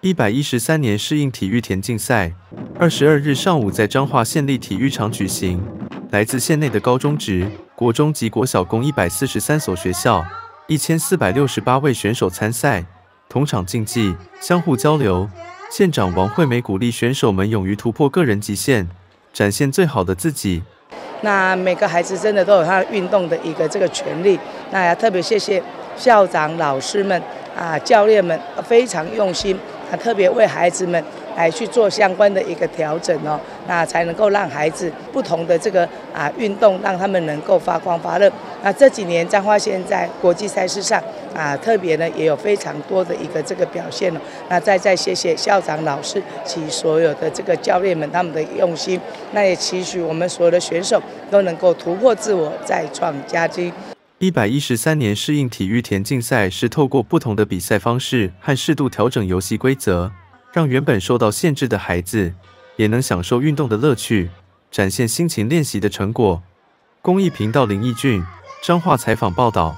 一百一十三年适应体育田径赛，二十二日上午在彰化县立体育场举行。来自县内的高中职、国中及国小共一百四十三所学校，一千四百六十八位选手参赛，同场竞技，相互交流。县长王惠美鼓励选手们勇于突破个人极限，展现最好的自己。那每个孩子真的都有他运动的一个这个权利。那要特别谢谢校长、老师们啊、教练们，非常用心。啊，特别为孩子们来去做相关的一个调整哦，那才能够让孩子不同的这个啊运动，让他们能够发光发热。那这几年彰化县在国际赛事上啊，特别呢也有非常多的一个这个表现了。那再再谢谢校长、老师及所有的这个教练们他们的用心。那也期许我们所有的选手都能够突破自我，再创佳绩。一百一十三年适应体育田径赛是透过不同的比赛方式和适度调整游戏规则，让原本受到限制的孩子也能享受运动的乐趣，展现辛勤练习的成果。公益频道林义俊彰化采访报道。